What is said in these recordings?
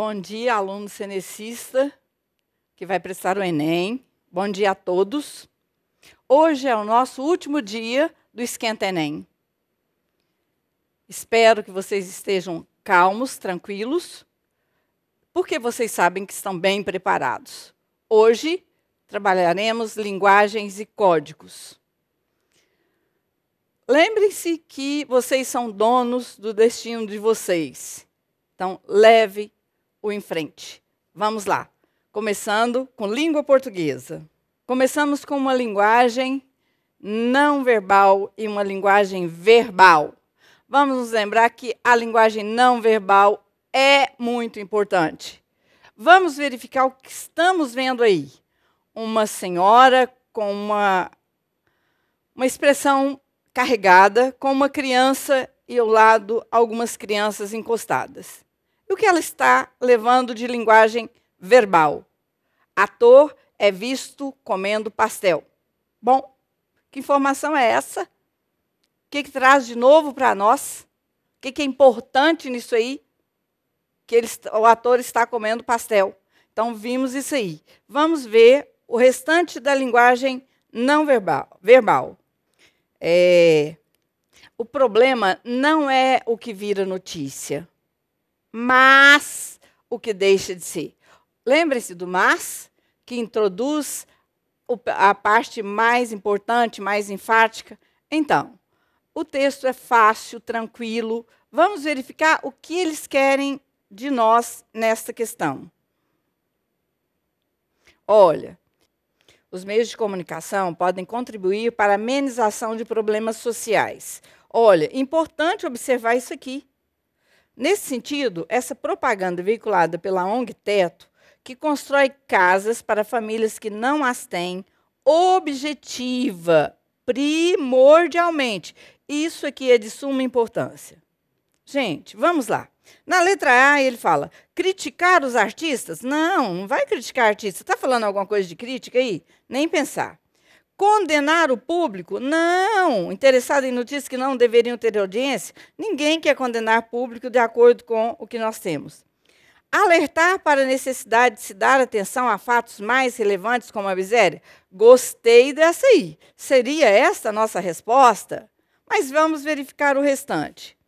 Bom dia, aluno cenecista que vai prestar o Enem. Bom dia a todos. Hoje é o nosso último dia do Esquenta Enem. Espero que vocês estejam calmos, tranquilos, porque vocês sabem que estão bem preparados. Hoje trabalharemos linguagens e códigos. Lembrem-se que vocês são donos do destino de vocês. Então, leve o em frente. Vamos lá. Começando com língua portuguesa. Começamos com uma linguagem não verbal e uma linguagem verbal. Vamos nos lembrar que a linguagem não verbal é muito importante. Vamos verificar o que estamos vendo aí. Uma senhora com uma, uma expressão carregada, com uma criança e ao lado algumas crianças encostadas. E o que ela está levando de linguagem verbal? Ator é visto comendo pastel. Bom, que informação é essa? O que, que traz de novo para nós? O que, que, é importante nisso aí? Que ele, o ator está comendo pastel. Então, vimos isso aí. Vamos ver o restante da linguagem não verbal. verbal. É, o problema não é o que vira notícia, mas o que deixa de ser. Lembre-se do mas, que introduz a parte mais importante, mais enfática. Então, o texto é fácil, tranquilo. Vamos verificar o que eles querem de nós nesta questão. Olha, os meios de comunicação podem contribuir para a amenização de problemas sociais. Olha, importante observar isso aqui. Nesse sentido, essa propaganda veiculada pela ONG Teto, que constrói casas para famílias que não as têm, objetiva primordialmente. Isso aqui é de suma importância. Gente, vamos lá. Na letra A, ele fala: criticar os artistas? Não, não vai criticar artista. Está falando alguma coisa de crítica aí? Nem pensar. Condenar o público? Não. Interessado em notícias que não deveriam ter audiência? Ninguém quer condenar público de acordo com o que nós temos. Alertar para a necessidade de se dar atenção a fatos mais relevantes como a miséria? Gostei dessa aí. Seria esta a nossa resposta? Mas vamos verificar o restante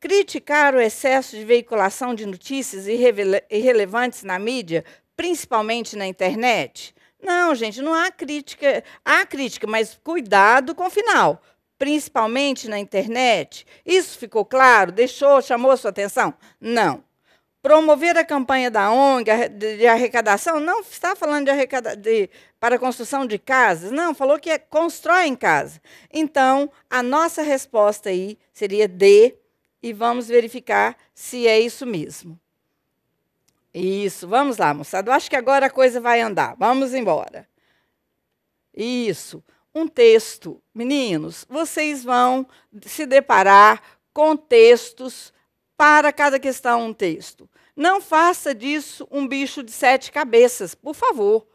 criticar o excesso de veiculação de notícias irrelevantes na mídia, principalmente na internet? Não, gente, não há crítica. Há crítica, mas cuidado com o final. Principalmente na internet. Isso ficou claro? Deixou, chamou sua atenção? Não. Promover a campanha da ONG de arrecadação, não está falando de, arrecada, de para a construção de casas, não, falou que é, constrói em casa. Então, a nossa resposta aí seria D, e vamos verificar se é isso mesmo. Isso, vamos lá, moçada. Eu acho que agora a coisa vai andar. Vamos embora. Isso. Um texto. Meninos, vocês vão se deparar com textos para cada questão um texto. Não faça disso um bicho de sete cabeças, por favor.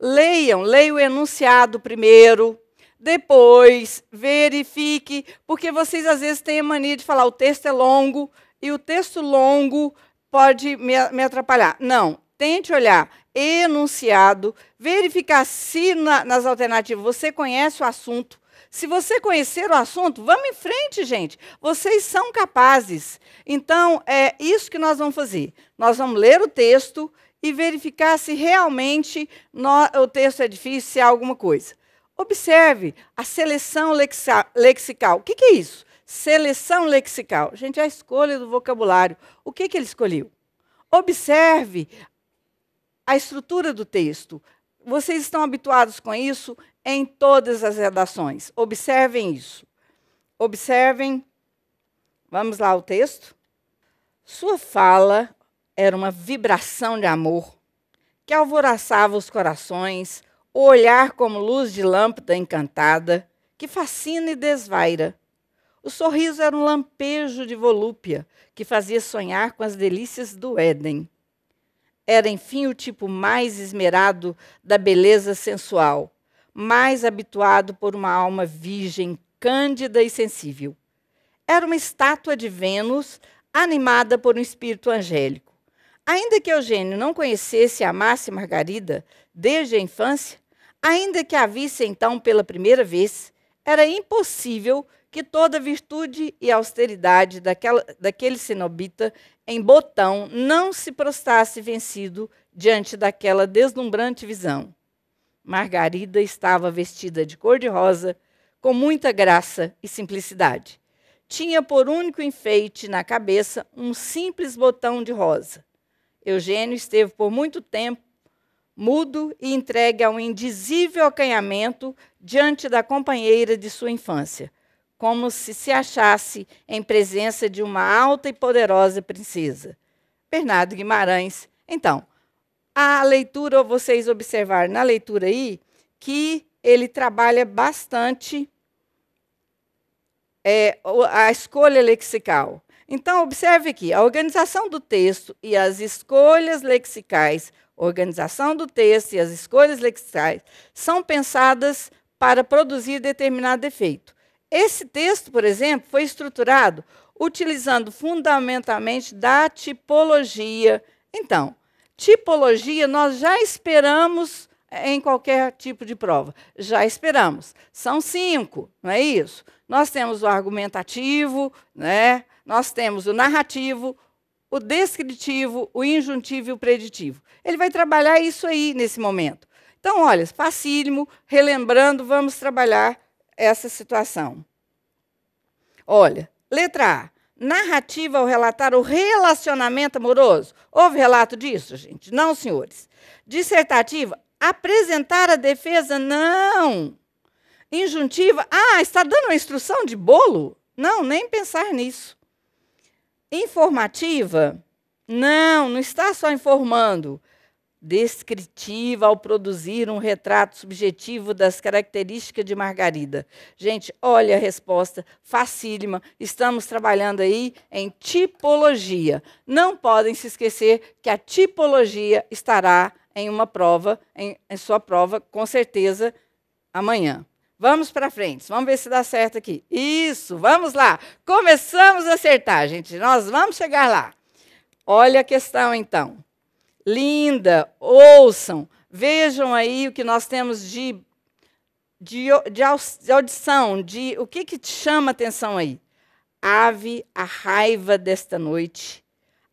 Leiam, leiam o enunciado primeiro, depois, verifique, porque vocês às vezes têm a mania de falar o texto é longo e o texto longo pode me, me atrapalhar. Não, tente olhar enunciado, verificar se na, nas alternativas você conhece o assunto. Se você conhecer o assunto, vamos em frente, gente. Vocês são capazes. Então, é isso que nós vamos fazer. Nós vamos ler o texto e verificar se realmente no, o texto é difícil, se há alguma coisa. Observe a seleção lexical. O que, que, é isso? Seleção lexical. Gente, a escolha do vocabulário. O que, que ele escolheu? Observe a estrutura do texto. Vocês estão habituados com isso em todas as redações. Observem isso. Observem. Vamos lá o texto. Sua fala era uma vibração de amor que alvoraçava os corações, o olhar como luz de lâmpada encantada, que fascina e desvaira. O sorriso era um lampejo de volúpia, que fazia sonhar com as delícias do Éden. Era, enfim, o tipo mais esmerado da beleza sensual, mais habituado por uma alma virgem, cândida e sensível. Era uma estátua de Vênus animada por um espírito angélico. Ainda que Eugênio não conhecesse e amasse Margarida desde a infância, ainda que a visse então pela primeira vez, era impossível que toda virtude e austeridade daquela, daquele cenobita em botão não se prostrasse vencido diante daquela deslumbrante visão. Margarida estava vestida de cor-de-rosa, com muita graça e simplicidade. Tinha por único enfeite na cabeça um simples botão de rosa. Eugênio esteve por muito tempo mudo e entregue a um indizível acanhamento diante da companheira de sua infância, como se se achasse em presença de uma alta e poderosa princesa. Bernardo Guimarães. Então, a leitura, vocês observaram na leitura aí, que ele trabalha bastante é, a escolha lexical. Então, observe aqui: a organização do texto e as escolhas lexicais, organização do texto e as escolhas lexicais são pensadas para produzir determinado efeito. Esse texto, por exemplo, foi estruturado utilizando fundamentalmente da tipologia. Então, tipologia nós já esperamos em qualquer tipo de prova. Já esperamos. São cinco, não é isso? Nós temos o argumentativo, né? nós temos o narrativo, o descritivo, o injuntivo e o preditivo. Ele vai trabalhar isso aí nesse momento. Então, olha, facílimo, relembrando, vamos trabalhar essa situação. Olha, letra A. Narrativa ao relatar o relacionamento amoroso. Houve relato disso, gente? Não, senhores. Dissertativa, apresentar a defesa? Não. Injuntiva, ah, está dando uma instrução de bolo? Não, nem pensar nisso. Informativa? Não, não está só informando. Descritiva ao produzir um retrato subjetivo das características de Margarida. Gente, olha a resposta, facílima. Estamos trabalhando aí em tipologia. Não podem se esquecer que a tipologia estará em uma prova, em, em sua prova, com certeza, amanhã. Vamos para frente, vamos ver se dá certo aqui. Isso, vamos lá. Começamos a acertar, gente. Nós vamos chegar lá. Olha a questão, então. Linda, ouçam, vejam aí o que nós temos de, de, de audição, de o que, que te chama atenção aí. Ave, a raiva desta noite,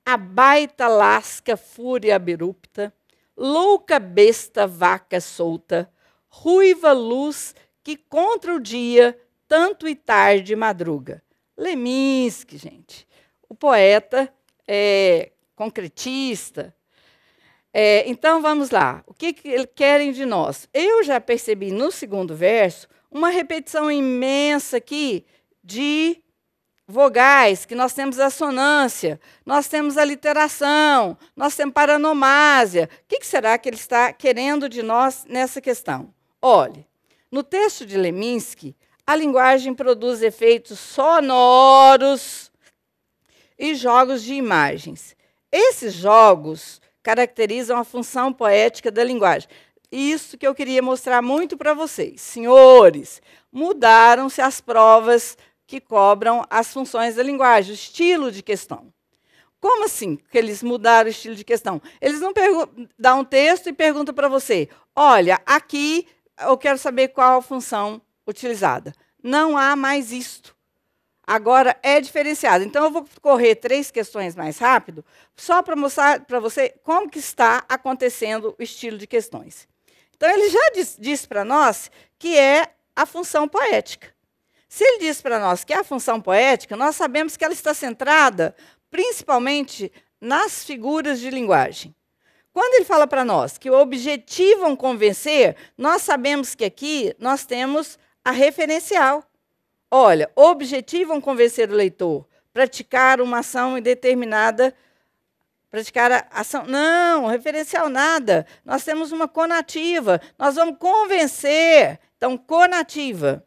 a baita lasca fúria abrupta, louca besta vaca solta, ruiva luz que contra o dia, tanto e tarde madruga. Leminski, gente, o poeta é, concretista. É, então vamos lá. O que, que querem de nós? Eu já percebi no segundo verso uma repetição imensa aqui de vogais, que nós temos assonância, nós temos a literação, nós temos paranomásia. O que, que será que ele está querendo de nós nessa questão? Olhe, no texto de Leminski, a linguagem produz efeitos sonoros e jogos de imagens. Esses jogos caracterizam a função poética da linguagem. Isso que eu queria mostrar muito para vocês. Senhores, mudaram-se as provas que cobram as funções da linguagem, o estilo de questão. Como assim que eles mudaram o estilo de questão? Eles não dão um texto e perguntam para você: olha, aqui eu quero saber qual a função utilizada. Não há mais isto. Agora é diferenciado. Então eu vou correr três questões mais rápido, só para mostrar para você como que está acontecendo o estilo de questões. Então ele já diz, diz para nós que é a função poética. Se ele diz para nós que é a função poética, nós sabemos que ela está centrada principalmente nas figuras de linguagem. Quando ele fala para nós que objetivam convencer, nós sabemos que aqui nós temos a referencial. Olha, objetivam convencer o leitor, praticar uma ação determinada, praticar ação. Não, referencial nada. Nós temos uma conativa. Nós vamos convencer. Então, conativa.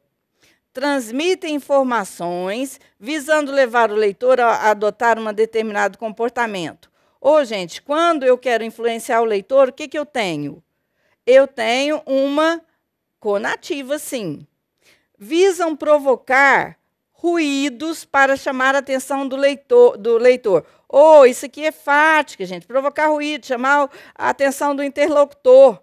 Transmitem informações visando levar o leitor a adotar um determinado comportamento. Ô, gente, quando eu quero influenciar o leitor, o que, que eu tenho? Eu tenho uma conativa, sim. Visam provocar ruídos para chamar a atenção do leitor, do leitor. Oh, isso aqui é fática, gente. Provocar ruído, chamar a atenção do interlocutor.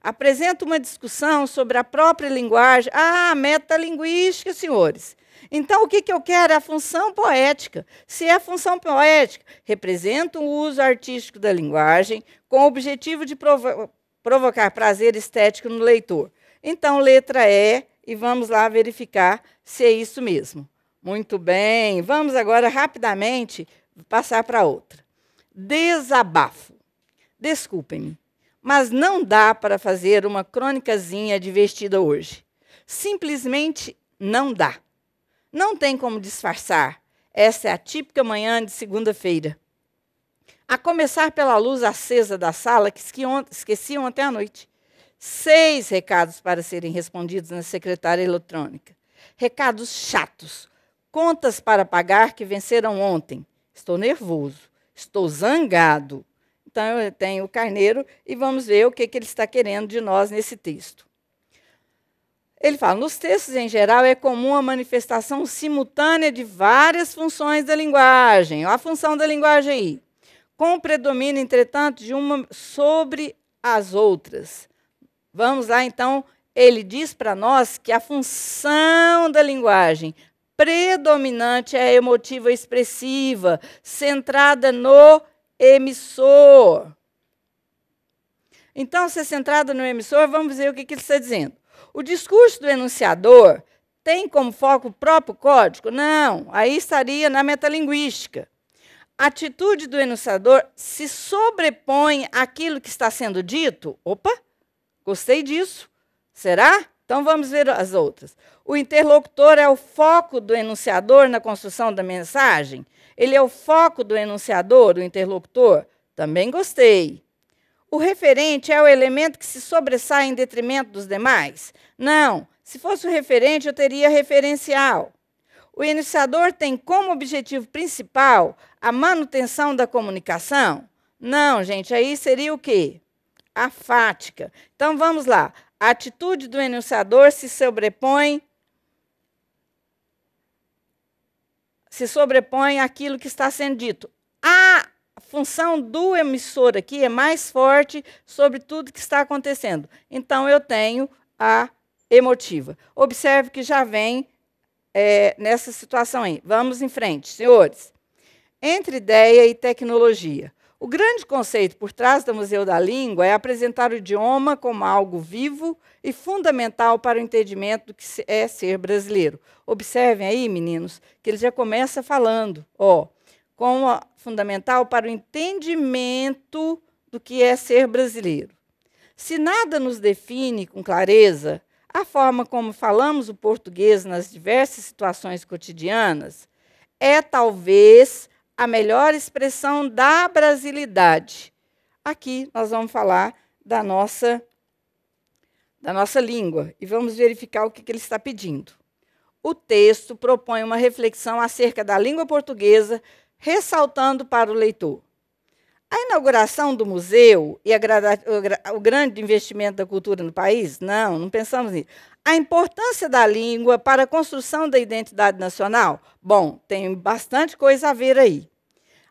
Apresenta uma discussão sobre a própria linguagem. Ah, metalinguística, senhores. Então, o que, que eu quero é a função poética. Se é a função poética, representa o uso artístico da linguagem com o objetivo de provo provocar prazer estético no leitor. Então, letra E, e vamos lá verificar se é isso mesmo. Muito bem, vamos agora rapidamente passar para outra. Desabafo. Desculpem-me, mas não dá para fazer uma crônicazinha divertida hoje. Simplesmente não dá. Não tem como disfarçar. Essa é a típica manhã de segunda-feira. A começar pela luz acesa da sala que esqueciam até a noite. Seis recados para serem respondidos na secretária eletrônica. Recados chatos. Contas para pagar que venceram ontem. Estou nervoso. Estou zangado. Então, eu tenho o carneiro e vamos ver o que, que ele está querendo de nós nesse texto. Ele fala: nos textos em geral é comum a manifestação simultânea de várias funções da linguagem. A função da linguagem aí. Com predomínio, entretanto, de uma sobre as outras. Vamos lá, então. Ele diz para nós que a função da linguagem predominante é emotiva expressiva, centrada no emissor. Então, se é centrada no emissor, vamos ver o que, que ele está dizendo. O discurso do enunciador tem como foco o próprio código? Não, aí estaria na metalinguística. A atitude do enunciador se sobrepõe àquilo que está sendo dito? Opa, gostei disso. Será? Então vamos ver as outras. O interlocutor é o foco do enunciador na construção da mensagem? Ele é o foco do enunciador, o interlocutor? Também gostei. O referente é o elemento que se sobressai em detrimento dos demais? Não. Se fosse o referente, eu teria referencial. O iniciador tem como objetivo principal a manutenção da comunicação? Não, gente, aí seria o quê? A fática. Então vamos lá. A atitude do enunciador se sobrepõe se sobrepõe àquilo que está sendo dito. A função do emissor aqui é mais forte sobre tudo que está acontecendo. Então, eu tenho a emotiva. Observe que já vem é, nessa situação aí. Vamos em frente, senhores. Entre ideia e tecnologia. O grande conceito por trás do Museu da Língua é apresentar o idioma como algo vivo e fundamental para o entendimento do que é ser brasileiro. Observem aí, meninos, que ele já começa falando, ó, como fundamental para o entendimento do que é ser brasileiro. Se nada nos define com clareza a forma como falamos o português nas diversas situações cotidianas, é talvez a melhor expressão da brasilidade. Aqui nós vamos falar da nossa da nossa língua e vamos verificar o que, que ele está pedindo. O texto propõe uma reflexão acerca da língua portuguesa ressaltando para o leitor. A inauguração do museu e a, o grande investimento da cultura no país? Não, não pensamos nisso. A importância da língua para a construção da identidade nacional? Bom, tem bastante coisa a ver aí.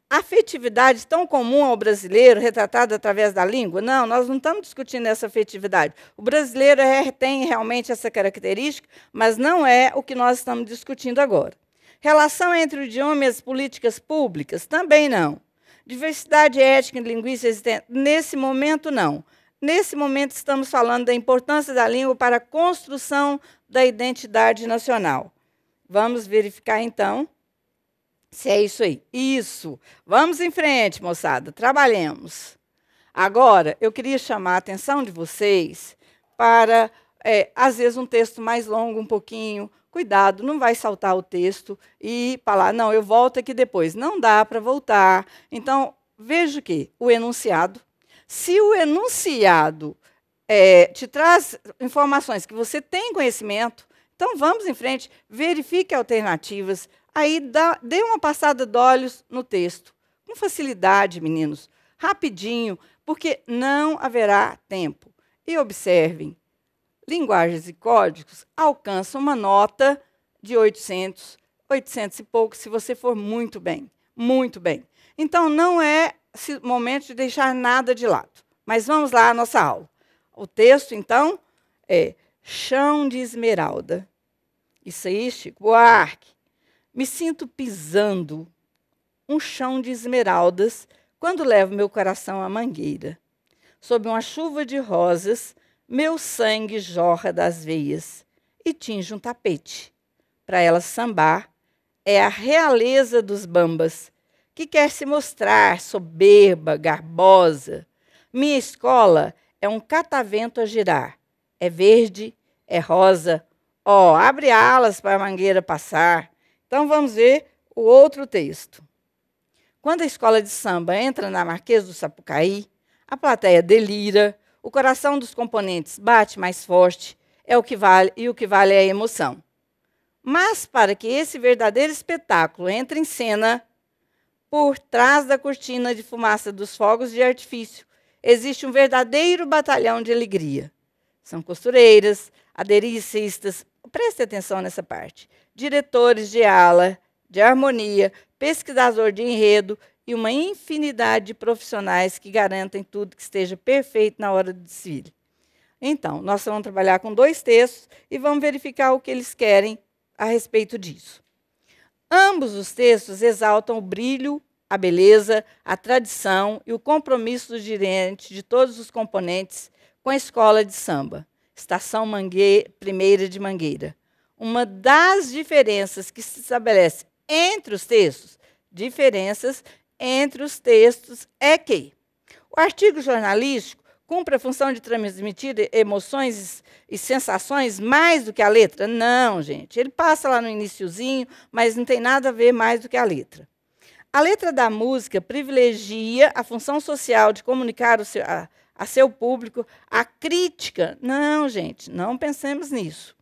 A afetividade tão comum ao brasileiro, retratada através da língua? Não, nós não estamos discutindo essa afetividade. O brasileiro é, tem realmente essa característica, mas não é o que nós estamos discutindo agora. Relação entre o idioma e as políticas públicas? Também não. Diversidade étnica e linguística existente? Nesse momento, não. Nesse momento, estamos falando da importância da língua para a construção da identidade nacional. Vamos verificar, então, se é isso aí. Isso. Vamos em frente, moçada. Trabalhemos. Agora, eu queria chamar a atenção de vocês para, é, às vezes, um texto mais longo, um pouquinho, cuidado, não vai saltar o texto e falar, não, eu volto aqui depois. Não dá para voltar. Então, veja que o enunciado, se o enunciado é, te traz informações que você tem conhecimento, então vamos em frente, verifique alternativas, aí dá, dê uma passada de olhos no texto. Com facilidade, meninos, rapidinho, porque não haverá tempo. E observem, linguagens e códigos alcançam uma nota de 800, 800 e pouco, se você for muito bem, muito bem. Então, não é momento de deixar nada de lado. Mas vamos lá à nossa aula. O texto, então, é Chão de Esmeralda. Isso aí, Chico Buarque. Me sinto pisando um chão de esmeraldas quando levo meu coração à mangueira. Sob uma chuva de rosas, meu sangue jorra das veias e tinge um tapete. Para ela sambar, é a realeza dos bambas, que quer se mostrar soberba, garbosa. Minha escola é um catavento a girar. É verde, é rosa. Ó, oh, abre alas para a mangueira passar. Então vamos ver o outro texto. Quando a escola de samba entra na Marquês do Sapucaí, a plateia delira, o coração dos componentes bate mais forte, é o que vale e o que vale é a emoção. Mas para que esse verdadeiro espetáculo entre em cena, por trás da cortina de fumaça dos fogos de artifício, existe um verdadeiro batalhão de alegria. São costureiras, aderecistas, preste atenção nessa parte, diretores de ala, de harmonia, pesquisador de enredo e uma infinidade de profissionais que garantem tudo que esteja perfeito na hora do desfile. Então, nós vamos trabalhar com dois textos e vamos verificar o que eles querem a respeito disso. Ambos os textos exaltam o brilho, a beleza, a tradição e o compromisso do dirigente de todos os componentes com a escola de samba, Estação Mangue Primeira de Mangueira. Uma das diferenças que se estabelece entre os textos, diferenças entre os textos é que o artigo jornalístico cumpre a função de transmitir emoções e sensações mais do que a letra? Não, gente. Ele passa lá no iníciozinho, mas não tem nada a ver mais do que a letra. A letra da música privilegia a função social de comunicar seu, a, a seu público a crítica. Não, gente, não pensemos nisso.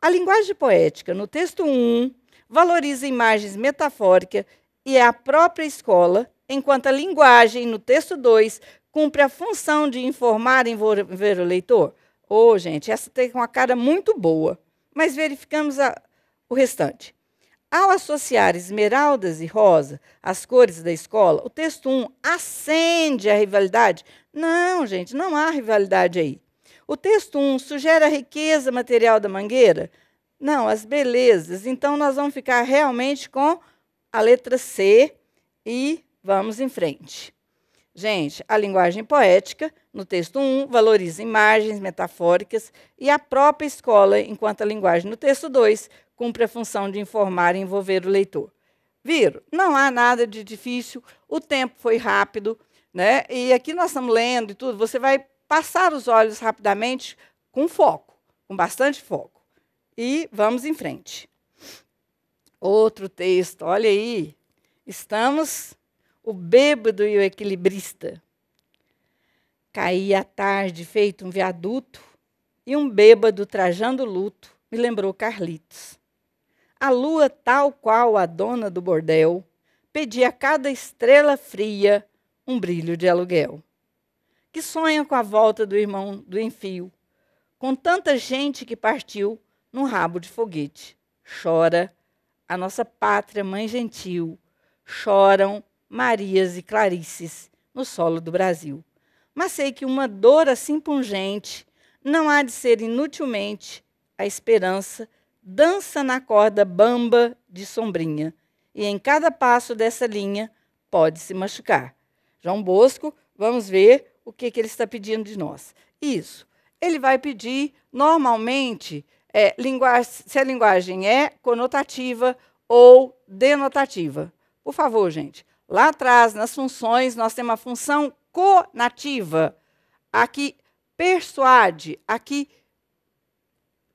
A linguagem poética, no texto 1, valoriza imagens metafóricas e é a própria escola, enquanto a linguagem, no texto 2, cumpre a função de informar e envolver o leitor. Ô, oh, gente, essa tem uma cara muito boa, mas verificamos a, o restante. Ao associar esmeraldas e rosa às cores da escola, o texto 1 acende a rivalidade? Não, gente, não há rivalidade aí. O texto 1 sugere a riqueza material da mangueira? Não, as belezas. Então, nós vamos ficar realmente com a letra C e vamos em frente. Gente, a linguagem poética, no texto 1, valoriza imagens metafóricas e a própria escola, enquanto a linguagem no texto 2, cumpre a função de informar e envolver o leitor. Viram? Não há nada de difícil, o tempo foi rápido, né? E aqui nós estamos lendo e tudo, você vai passar os olhos rapidamente com foco, com bastante foco. E vamos em frente. Outro texto, olha aí. Estamos o bêbado e o equilibrista. Caía à tarde, feito um viaduto, e um bêbado trajando luto me lembrou Carlitos. A lua, tal qual a dona do bordel, pedia a cada estrela fria um brilho de aluguel. Que sonha com a volta do irmão do enfio, com tanta gente que partiu num rabo de foguete. Chora a nossa pátria mãe gentil, choram Marias e Clarices no solo do Brasil. Mas sei que uma dor assim pungente não há de ser inutilmente a esperança dança na corda bamba de sombrinha, e em cada passo dessa linha pode se machucar. João Bosco, vamos ver o que, que ele está pedindo de nós. Isso. Ele vai pedir, normalmente, é, se a linguagem é conotativa ou denotativa. Por favor, gente. Lá atrás, nas funções, nós temos a função conativa. Aqui persuade, aqui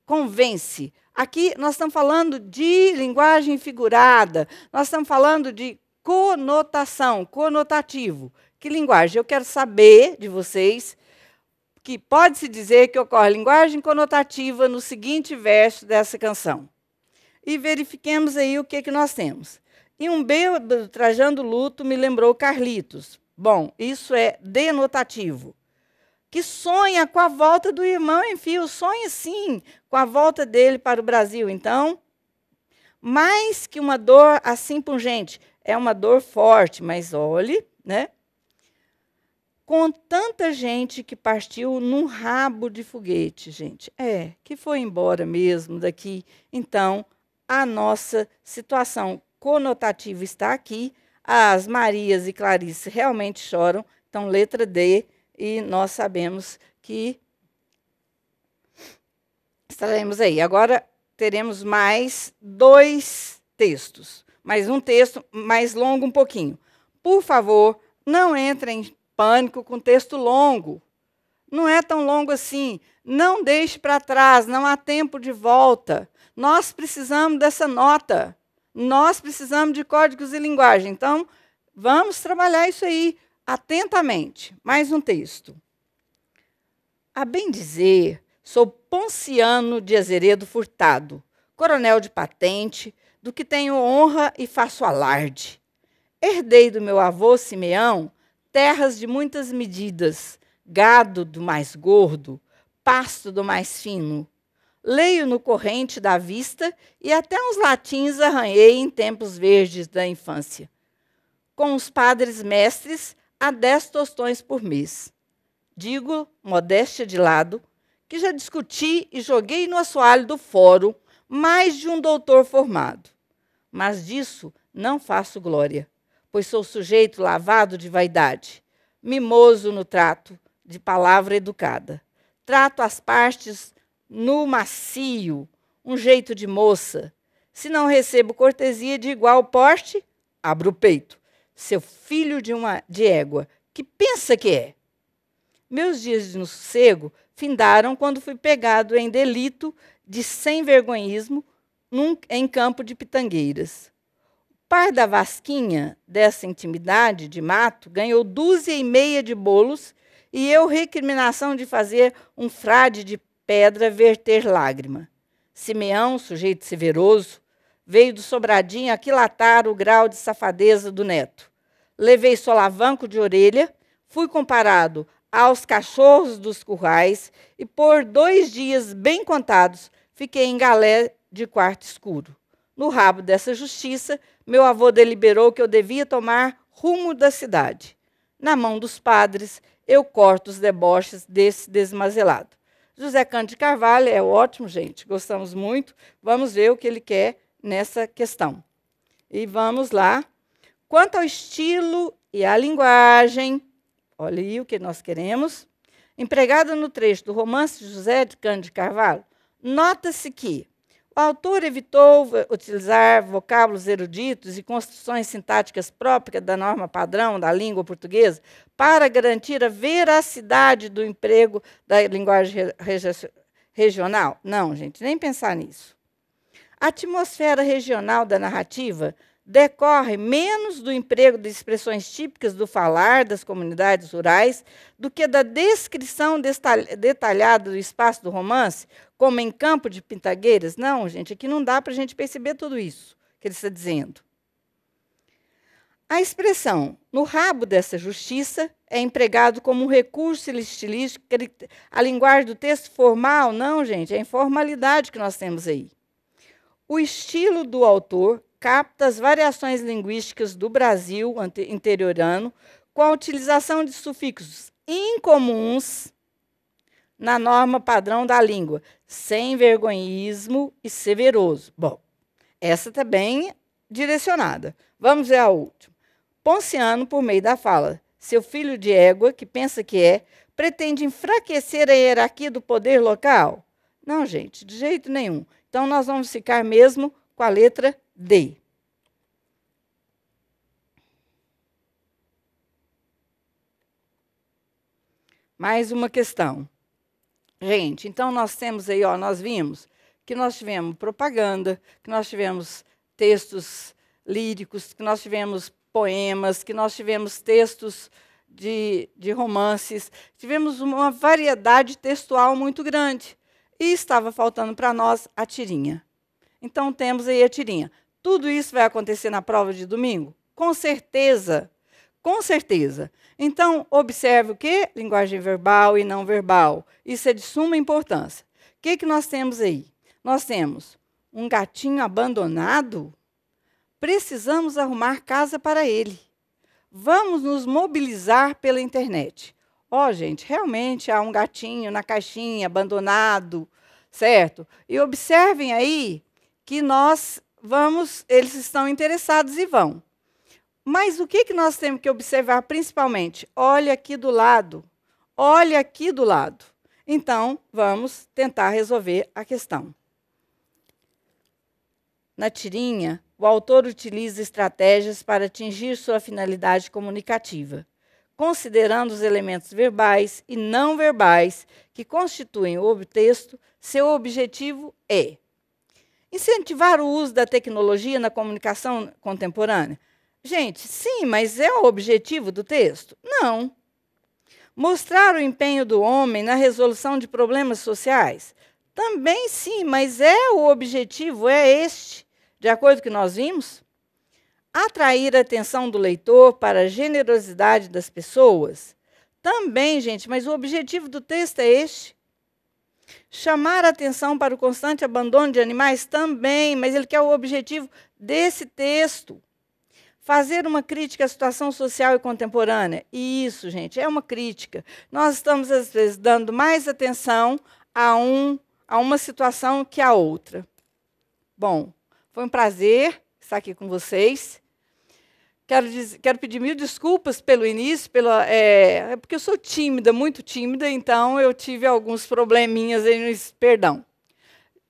convence. Aqui nós estamos falando de linguagem figurada, nós estamos falando de conotação, conotativo. Que linguagem? Eu quero saber de vocês que pode-se dizer que ocorre linguagem conotativa no seguinte verso dessa canção. E verifiquemos aí o que, que nós temos. E um bêbado trajando luto me lembrou Carlitos. Bom, isso é denotativo. Que sonha com a volta do irmão em fio, sonha sim com a volta dele para o Brasil. Então, mais que uma dor assim pungente, é uma dor forte, mas olhe, né? Com tanta gente que partiu num rabo de foguete, gente. É, que foi embora mesmo daqui. Então, a nossa situação conotativa está aqui. As Marias e Clarice realmente choram. Então, letra D, e nós sabemos que estaremos aí. Agora teremos mais dois textos, mais um texto mais longo um pouquinho. Por favor, não entrem em pânico com texto longo. Não é tão longo assim. Não deixe para trás, não há tempo de volta. Nós precisamos dessa nota. Nós precisamos de códigos e linguagem. Então, vamos trabalhar isso aí atentamente. Mais um texto. A bem dizer, sou Ponciano de Azeredo Furtado, coronel de patente, do que tenho honra e faço alarde. Herdei do meu avô Simeão terras de muitas medidas, gado do mais gordo, pasto do mais fino. Leio no corrente da vista e até uns latins arranhei em tempos verdes da infância. Com os padres mestres, a dez tostões por mês. Digo, modéstia de lado, que já discuti e joguei no assoalho do fórum mais de um doutor formado. Mas disso não faço glória, pois sou sujeito lavado de vaidade, mimoso no trato, de palavra educada. Trato as partes no macio, um jeito de moça. Se não recebo cortesia de igual porte, abro o peito. Seu filho de uma de égua, que pensa que é? Meus dias de sossego findaram quando fui pegado em delito de sem-vergonhismo em campo de pitangueiras. O par da Vasquinha, dessa intimidade de mato, ganhou dúzia e meia de bolos e eu recriminação de fazer um frade de pedra verter lágrima. Simeão, sujeito severoso, veio do sobradinho aquilatar o grau de safadeza do neto. Levei solavanco de orelha, fui comparado aos cachorros dos currais e por dois dias bem contados fiquei em galé de quarto escuro. No rabo dessa justiça, meu avô deliberou que eu devia tomar rumo da cidade. Na mão dos padres, eu corto os deboches desse desmazelado. José Cândido de Carvalho é ótimo, gente, gostamos muito. Vamos ver o que ele quer nessa questão. E vamos lá. Quanto ao estilo e à linguagem, Olha aí o que nós queremos. Empregado no trecho do romance de José de Cândido Carvalho, nota-se que o autor evitou utilizar vocábulos eruditos e construções sintáticas próprias da norma padrão da língua portuguesa para garantir a veracidade do emprego da linguagem regional? Não, gente, nem pensar nisso. A atmosfera regional da narrativa decorre menos do emprego de expressões típicas do falar das comunidades rurais do que da descrição detalhada do espaço do romance, como em campo de pintagueiras. Não, gente, aqui não dá para a gente perceber tudo isso que ele está dizendo. A expressão no rabo dessa justiça é empregado como um recurso estilístico. A linguagem do texto formal, não, gente, é a informalidade que nós temos aí. O estilo do autor capta as variações linguísticas do Brasil interiorano com a utilização de sufixos incomuns na norma padrão da língua, sem vergonhismo e severoso. Bom, essa está bem direcionada. Vamos ver a última. Ponciano, por meio da fala, seu filho de égua, que pensa que é, pretende enfraquecer a hierarquia do poder local? Não, gente, de jeito nenhum. Então, nós vamos ficar mesmo com a letra D. Mais uma questão. Gente, então nós temos aí, ó, nós vimos que nós tivemos propaganda, que nós tivemos textos líricos, que nós tivemos poemas, que nós tivemos textos de, de romances, tivemos uma variedade textual muito grande. E estava faltando para nós a tirinha. Então temos aí a tirinha. Tudo isso vai acontecer na prova de domingo? Com certeza. Com certeza. Então, observe o que? Linguagem verbal e não verbal. Isso é de suma importância. O que, que nós temos aí? Nós temos um gatinho abandonado. Precisamos arrumar casa para ele. Vamos nos mobilizar pela internet. Ó, oh, gente, realmente há um gatinho na caixinha, abandonado, certo? E observem aí que nós vamos, eles estão interessados e vão. Mas o que, que nós temos que observar principalmente? Olha aqui do lado. Olha aqui do lado. Então, vamos tentar resolver a questão. Na tirinha, o autor utiliza estratégias para atingir sua finalidade comunicativa, considerando os elementos verbais e não verbais que constituem o texto, seu objetivo é incentivar o uso da tecnologia na comunicação contemporânea. Gente, sim, mas é o objetivo do texto? Não. Mostrar o empenho do homem na resolução de problemas sociais? Também sim, mas é o objetivo, é este, de acordo com o que nós vimos? Atrair a atenção do leitor para a generosidade das pessoas? Também, gente, mas o objetivo do texto é este. Chamar a atenção para o constante abandono de animais? Também, mas ele quer o objetivo desse texto fazer uma crítica à situação social e contemporânea. E isso, gente, é uma crítica. Nós estamos, às vezes, dando mais atenção a, um, a uma situação que a outra. Bom, foi um prazer estar aqui com vocês. Quero, dizer, quero pedir mil desculpas pelo início, pela, é, é, porque eu sou tímida, muito tímida, então eu tive alguns probleminhas aí, perdão.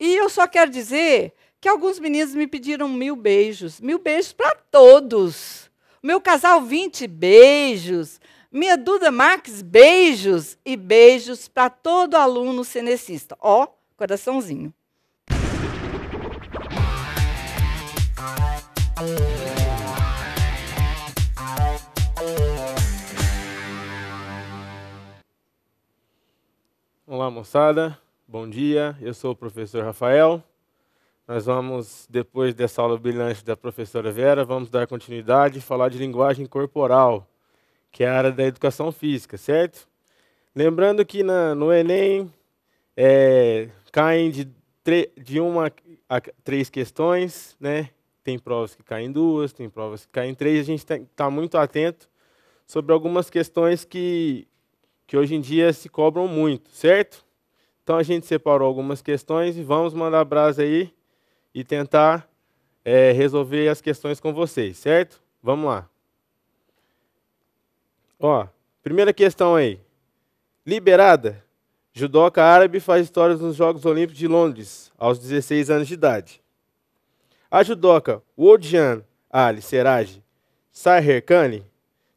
E eu só quero dizer que alguns meninos me pediram mil beijos. Mil beijos para todos. Meu casal, 20 beijos. Minha Duda Marques, beijos. E beijos para todo aluno cenecista. Ó, coraçãozinho. Olá, moçada. Bom dia. Eu sou o professor Rafael. Nós vamos, depois dessa aula brilhante da professora Vera, vamos dar continuidade e falar de linguagem corporal, que é a área da educação física, certo? Lembrando que na, no Enem é, caem de, de uma a três questões, né? Tem provas que caem duas, tem provas que caem três. A gente tem que estar tá muito atento sobre algumas questões que, que hoje em dia se cobram muito, certo? Então a gente separou algumas questões e vamos mandar brasa aí e tentar é, resolver as questões com vocês, certo? Vamos lá. Ó, primeira questão aí. Liberada. Judoca árabe faz histórias nos Jogos Olímpicos de Londres, aos 16 anos de idade. A judoca Wodjan Ali Seraj Saher Khan,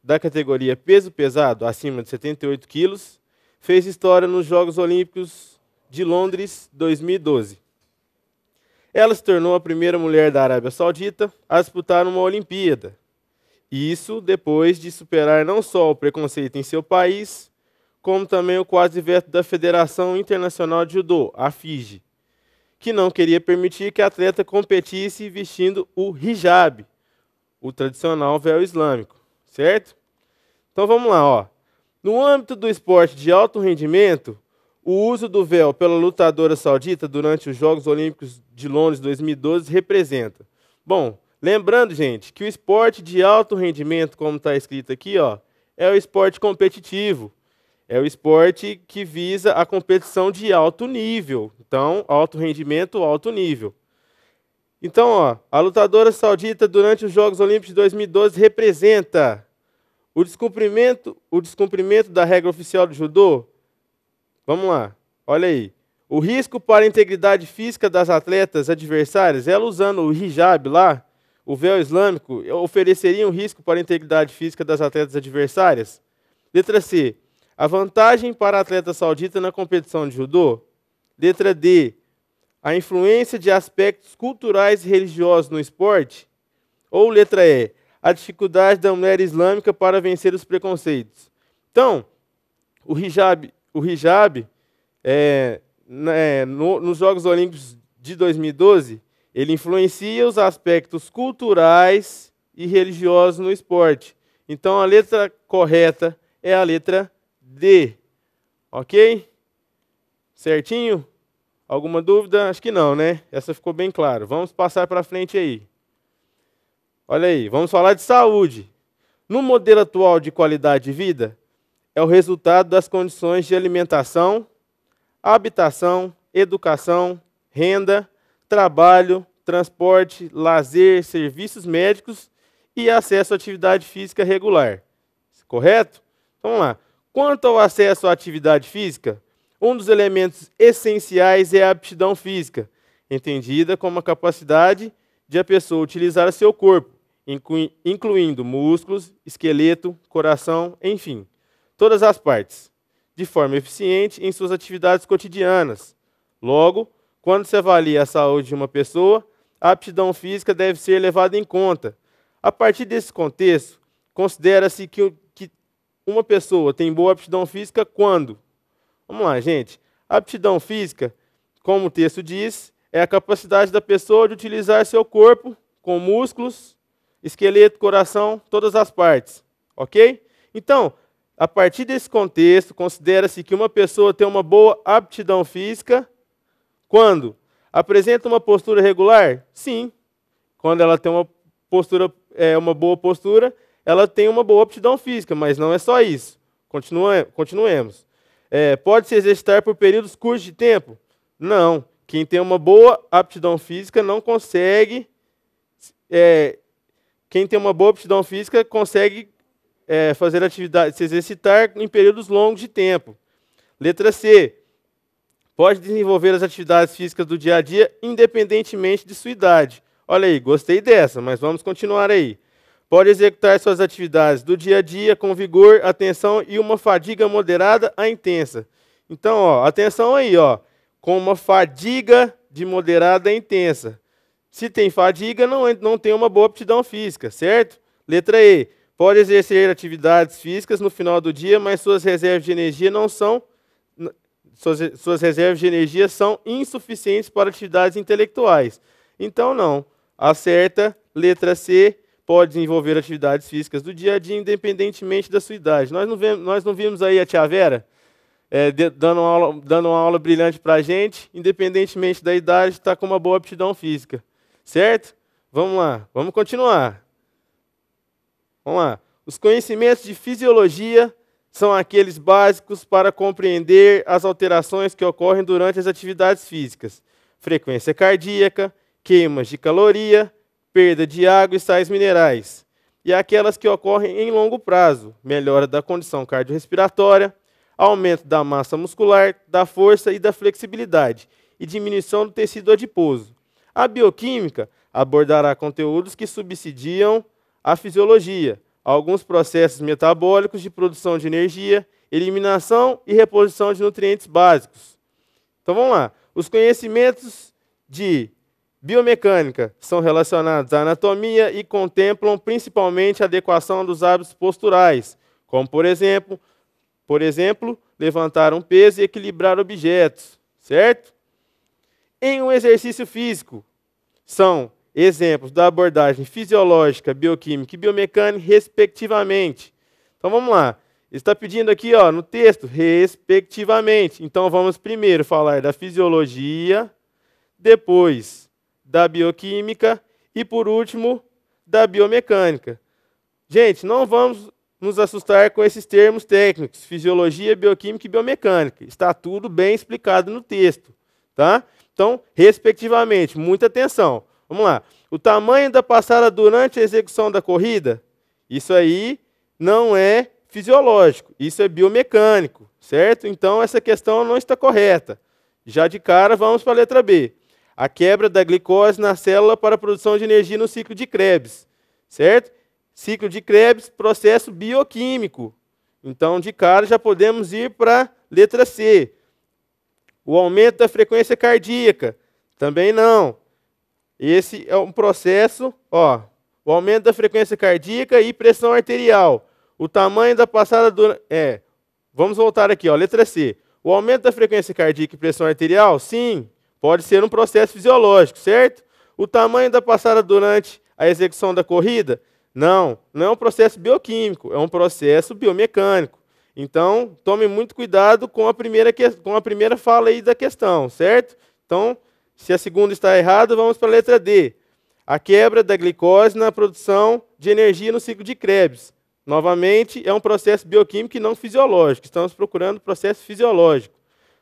da categoria peso pesado acima de 78 quilos, fez história nos Jogos Olímpicos de Londres 2012. Ela se tornou a primeira mulher da Arábia Saudita a disputar uma Olimpíada. Isso depois de superar não só o preconceito em seu país, como também o quase veto da Federação Internacional de Judô, a FIGE, que não queria permitir que a atleta competisse vestindo o hijab, o tradicional véu islâmico, certo? Então vamos lá, ó. No âmbito do esporte de alto rendimento, o uso do véu pela lutadora saudita durante os Jogos Olímpicos de Londres 2012 representa. Bom, lembrando, gente, que o esporte de alto rendimento, como está escrito aqui, ó, é o esporte competitivo. É o esporte que visa a competição de alto nível. Então, alto rendimento, alto nível. Então, ó, a lutadora saudita durante os Jogos Olímpicos de 2012 representa o descumprimento, o descumprimento da regra oficial do judô Vamos lá, olha aí. O risco para a integridade física das atletas adversárias, ela usando o hijab lá, o véu islâmico, ofereceria um risco para a integridade física das atletas adversárias? Letra C. A vantagem para a atleta saudita na competição de judô? Letra D. A influência de aspectos culturais e religiosos no esporte? Ou letra E. A dificuldade da mulher islâmica para vencer os preconceitos? Então, o hijab o hijab, é, né, no, nos Jogos Olímpicos de 2012, ele influencia os aspectos culturais e religiosos no esporte. Então a letra correta é a letra D. Ok? Certinho? Alguma dúvida? Acho que não, né? Essa ficou bem claro. Vamos passar para frente aí. Olha aí, vamos falar de saúde. No modelo atual de qualidade de vida, é o resultado das condições de alimentação, habitação, educação, renda, trabalho, transporte, lazer, serviços médicos e acesso à atividade física regular. Correto? Então, vamos lá. Quanto ao acesso à atividade física, um dos elementos essenciais é a aptidão física, entendida como a capacidade de a pessoa utilizar seu corpo, incluindo músculos, esqueleto, coração, enfim, todas as partes, de forma eficiente em suas atividades cotidianas. Logo, quando se avalia a saúde de uma pessoa, a aptidão física deve ser levada em conta. A partir desse contexto, considera-se que, uma pessoa tem boa aptidão física quando? Vamos lá, gente. Aptidão física, como o texto diz, é a capacidade da pessoa de utilizar seu corpo com músculos, esqueleto, coração, todas as partes. Ok? Então, a partir desse contexto, considera-se que uma pessoa tem uma boa aptidão física quando apresenta uma postura regular? Sim. Quando ela tem uma postura, é, uma boa postura, ela tem uma boa aptidão física, mas não é só isso. Continue, continuemos. É, pode se exercitar por períodos curtos de tempo? Não. Quem tem uma boa aptidão física não consegue. É, quem tem uma boa aptidão física consegue é, fazer atividade, se exercitar em períodos longos de tempo. Letra C. Pode desenvolver as atividades físicas do dia a dia independentemente de sua idade. Olha aí, gostei dessa, mas vamos continuar aí. Pode executar suas atividades do dia a dia com vigor, atenção e uma fadiga moderada a intensa. Então, ó, atenção aí, ó, com uma fadiga de moderada a intensa. Se tem fadiga, não, não tem uma boa aptidão física, certo? Letra E Pode exercer atividades físicas no final do dia, mas suas reservas de energia não são suas, suas reservas de energia são insuficientes para atividades intelectuais. Então não. Acerta, letra C, pode desenvolver atividades físicas do dia a dia, independentemente da sua idade. Nós não, vemos, nós não vimos aí a tia Vera é, de, dando, uma aula, dando uma aula brilhante para a gente, independentemente da idade, está com uma boa aptidão física. Certo? Vamos lá, vamos continuar. Vamos lá. Os conhecimentos de fisiologia são aqueles básicos para compreender as alterações que ocorrem durante as atividades físicas: frequência cardíaca, queimas de caloria, perda de água e sais minerais. E aquelas que ocorrem em longo prazo: melhora da condição cardiorrespiratória, aumento da massa muscular, da força e da flexibilidade, e diminuição do tecido adiposo. A bioquímica abordará conteúdos que subsidiam a fisiologia, alguns processos metabólicos de produção de energia, eliminação e reposição de nutrientes básicos. Então vamos lá. Os conhecimentos de biomecânica são relacionados à anatomia e contemplam principalmente a adequação dos hábitos posturais, como por exemplo, por exemplo, levantar um peso e equilibrar objetos, certo? Em um exercício físico, são exemplos da abordagem fisiológica, bioquímica e biomecânica, respectivamente. Então vamos lá. Está pedindo aqui ó, no texto, respectivamente. Então vamos primeiro falar da fisiologia, depois da bioquímica e, por último, da biomecânica. Gente, não vamos nos assustar com esses termos técnicos, fisiologia, bioquímica e biomecânica. Está tudo bem explicado no texto. Tá? Então, respectivamente, muita atenção. Vamos lá. O tamanho da passada durante a execução da corrida, isso aí não é fisiológico, isso é biomecânico, certo? Então essa questão não está correta. Já de cara, vamos para a letra B. A quebra da glicose na célula para a produção de energia no ciclo de Krebs, certo? Ciclo de Krebs, processo bioquímico. Então, de cara, já podemos ir para a letra C. O aumento da frequência cardíaca, também não. Esse é um processo, ó, o aumento da frequência cardíaca e pressão arterial. O tamanho da passada do é, vamos voltar aqui, ó, letra C. O aumento da frequência cardíaca e pressão arterial, sim, pode ser um processo fisiológico, certo? O tamanho da passada durante a execução da corrida, não, não é um processo bioquímico, é um processo biomecânico. Então, tome muito cuidado com a primeira, com a primeira fala aí da questão, certo? Então, se a segunda está errada, vamos para a letra D. a quebra da glicose na produção de energia no ciclo de Krebs. Novamente, é um processo bioquímico e não fisiológico. Estamos procurando processo fisiológico.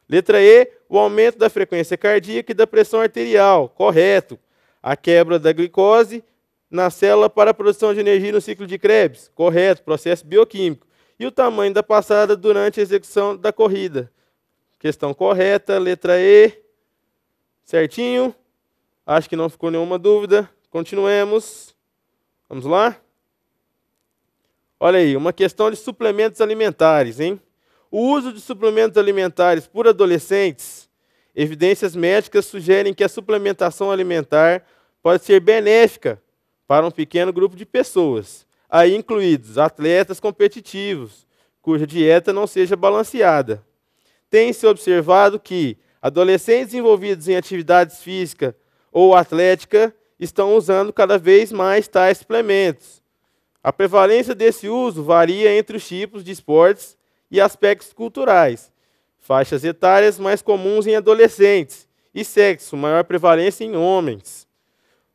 Letra E, o aumento da frequência cardíaca e da pressão arterial. Correto. A quebra da glicose na célula para a produção de energia no ciclo de Krebs. Correto, processo bioquímico. E o tamanho da passada durante a execução da corrida. Questão correta, letra E. Certinho? Acho que não ficou nenhuma dúvida. Continuemos. Vamos lá? Olha aí, uma questão de suplementos alimentares, hein? O uso de suplementos alimentares por adolescentes, evidências médicas sugerem que a suplementação alimentar pode ser benéfica para um pequeno grupo de pessoas, aí incluídos atletas competitivos, cuja dieta não seja balanceada. Tem-se observado que adolescentes envolvidos em atividades física ou atlética estão usando cada vez mais tais suplementos. A prevalência desse uso varia entre os tipos de esportes e aspectos culturais. Faixas etárias mais comuns em adolescentes e sexo, maior prevalência em homens.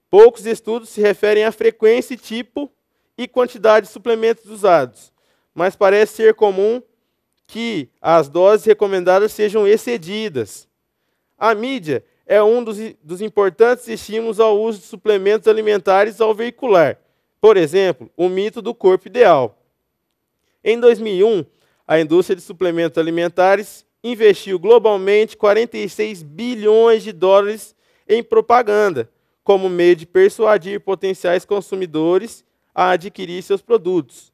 Poucos estudos se referem à frequência, tipo e quantidade de suplementos usados, mas parece ser comum que as doses recomendadas sejam excedidas. A mídia é um dos, dos importantes estímulos ao uso de suplementos alimentares ao veicular. Por exemplo, o mito do corpo ideal. Em 2001, a indústria de suplementos alimentares investiu globalmente 46 bilhões de dólares em propaganda, como meio de persuadir potenciais consumidores a adquirir seus produtos.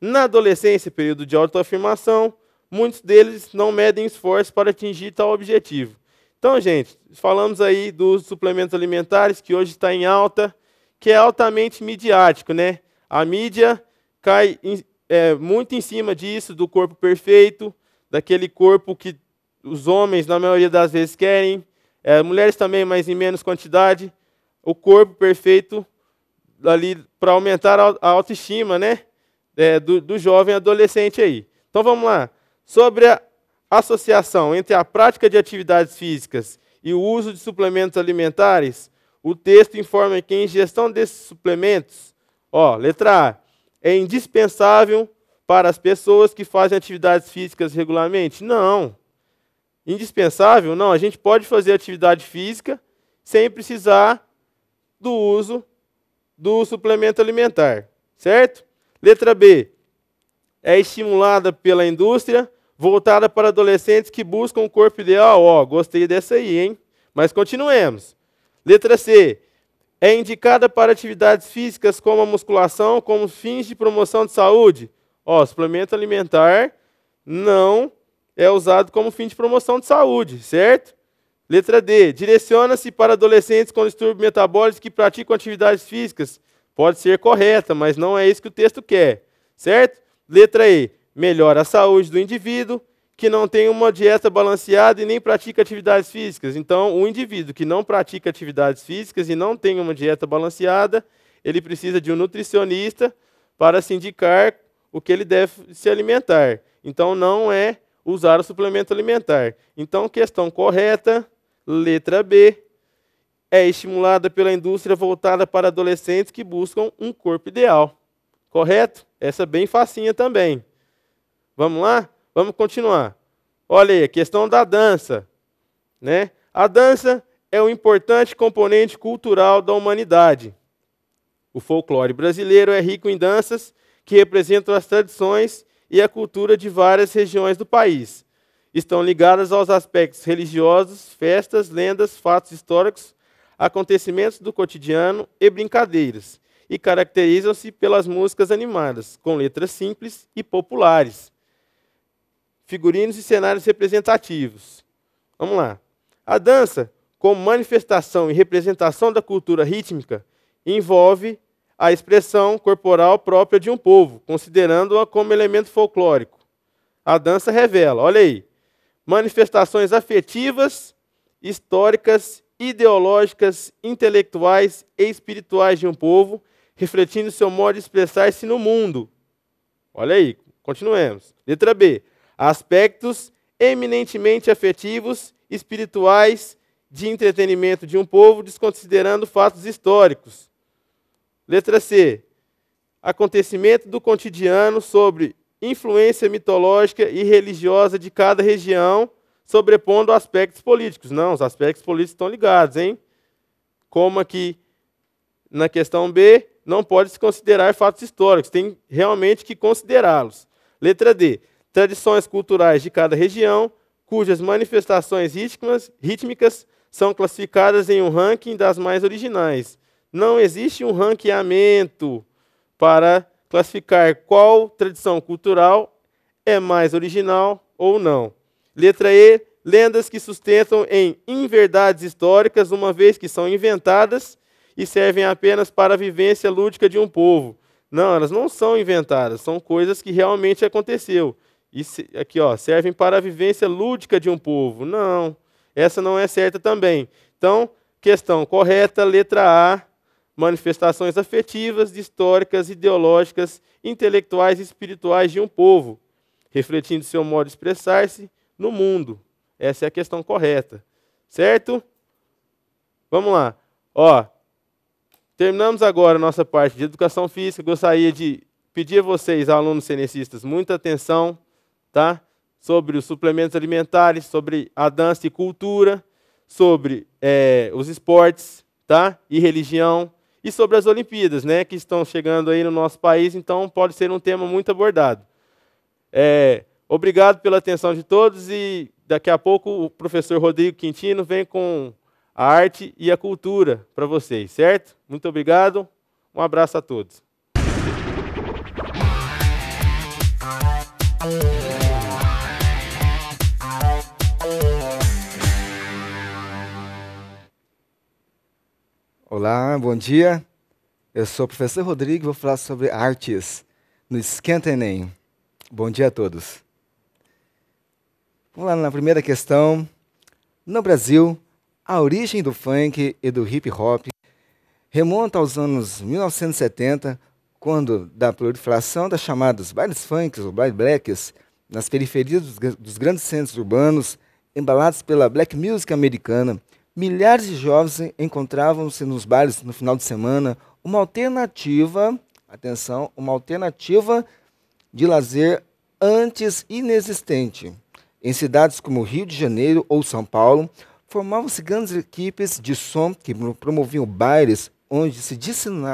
Na adolescência, período de autoafirmação, muitos deles não medem esforço para atingir tal objetivo. Então, gente, falamos aí dos suplementos alimentares que hoje está em alta, que é altamente midiático, né? A mídia cai é, muito em cima disso, do corpo perfeito, daquele corpo que os homens, na maioria das vezes, querem, é, mulheres também, mas em menos quantidade o corpo perfeito ali para aumentar a autoestima, né? É, do, do jovem adolescente aí. Então vamos lá. Sobre a associação entre a prática de atividades físicas e o uso de suplementos alimentares, o texto informa que a ingestão desses suplementos, ó, letra A, é indispensável para as pessoas que fazem atividades físicas regularmente? Não. Indispensável? Não. A gente pode fazer atividade física sem precisar do uso do suplemento alimentar, certo? Letra B. É estimulada pela indústria, voltada para adolescentes que buscam o corpo ideal. Ó, gostei dessa aí, hein? Mas continuemos. Letra C. É indicada para atividades físicas como a musculação, como fins de promoção de saúde. Ó, suplemento alimentar não é usado como fim de promoção de saúde, certo? Letra D. Direciona-se para adolescentes com distúrbios metabólicos que praticam atividades físicas. Pode ser correta, mas não é isso que o texto quer. Certo? Letra E. Melhora a saúde do indivíduo que não tem uma dieta balanceada e nem pratica atividades físicas. Então, o indivíduo que não pratica atividades físicas e não tem uma dieta balanceada, ele precisa de um nutricionista para se indicar o que ele deve se alimentar. Então, não é usar o suplemento alimentar. Então, questão correta, Letra B. É estimulada pela indústria voltada para adolescentes que buscam um corpo ideal. Correto? Essa é bem facinha também. Vamos lá? Vamos continuar. Olha aí, a questão da dança. Né? A dança é um importante componente cultural da humanidade. O folclore brasileiro é rico em danças que representam as tradições e a cultura de várias regiões do país estão ligadas aos aspectos religiosos, festas, lendas, fatos históricos, acontecimentos do cotidiano e brincadeiras, e caracterizam-se pelas músicas animadas, com letras simples e populares, figurinos e cenários representativos. Vamos lá. A dança, como manifestação e representação da cultura rítmica, envolve a expressão corporal própria de um povo, considerando-a como elemento folclórico. A dança revela, olha aí, manifestações afetivas, históricas, ideológicas, intelectuais e espirituais de um povo, refletindo seu modo de expressar-se no mundo. Olha aí, continuemos. Letra B. Aspectos eminentemente afetivos, espirituais, de entretenimento de um povo, desconsiderando fatos históricos. Letra C. Acontecimento do cotidiano sobre influência mitológica e religiosa de cada região, sobrepondo aspectos políticos. Não, os aspectos políticos estão ligados, hein? Como aqui na questão B, não pode se considerar fatos históricos, tem realmente que considerá-los. Letra D. Tradições culturais de cada região, cujas manifestações rítmicas, rítmicas são classificadas em um ranking das mais originais. Não existe um ranqueamento para classificar qual tradição cultural é mais original ou não. Letra E. Lendas que sustentam em inverdades históricas, uma vez que são inventadas e servem apenas para a vivência lúdica de um povo. Não, elas não são inventadas, são coisas que realmente aconteceu. E aqui, ó, servem para a vivência lúdica de um povo. Não, essa não é certa também. Então, questão correta, letra A, manifestações afetivas, históricas, ideológicas, intelectuais e espirituais de um povo, refletindo seu modo de expressar-se no mundo. Essa é a questão correta. Certo? Vamos lá. Ó, Terminamos agora a nossa parte de educação física. Gostaria de pedir a vocês, alunos cinecistas, muita atenção tá? sobre os suplementos alimentares, sobre a dança e cultura, sobre é, os esportes tá? e religião, e sobre as Olimpíadas, né, que estão chegando aí no nosso país, então pode ser um tema muito abordado. É, obrigado pela atenção de todos e daqui a pouco o professor Rodrigo Quintino vem com a arte e a cultura para vocês, certo? Muito obrigado, um abraço a todos. Olá, bom dia. Eu sou o professor Rodrigo e vou falar sobre artes no Esquenta Enem. Bom dia a todos. Vamos lá na primeira questão. No Brasil, a origem do funk e do hip hop remonta aos anos 1970, quando da proliferação das chamadas bailes funks ou baile blacks nas periferias dos, dos grandes centros urbanos, embalados pela black music americana, milhares de jovens encontravam-se nos bailes no final de semana uma alternativa, atenção, uma alternativa de lazer antes inexistente. Em cidades como Rio de Janeiro ou São Paulo, Formavam-se grandes equipes de som que promoviam bailes onde se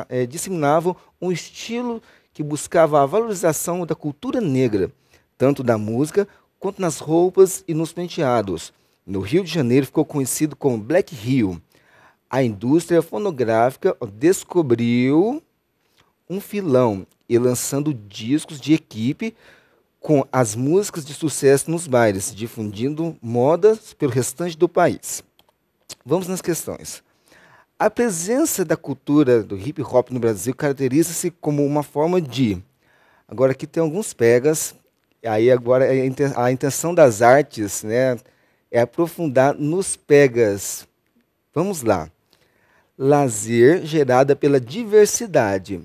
é, disseminavam um estilo que buscava a valorização da cultura negra, tanto da música quanto nas roupas e nos penteados. No Rio de Janeiro ficou conhecido como Black Rio. A indústria fonográfica descobriu um filão e lançando discos de equipe com as músicas de sucesso nos bailes, difundindo modas pelo restante do país. Vamos nas questões. A presença da cultura do hip hop no Brasil caracteriza-se como uma forma de. Agora aqui tem alguns pegas. Aí agora é a intenção das artes, né, é aprofundar nos pegas. Vamos lá. Lazer gerada pela diversidade.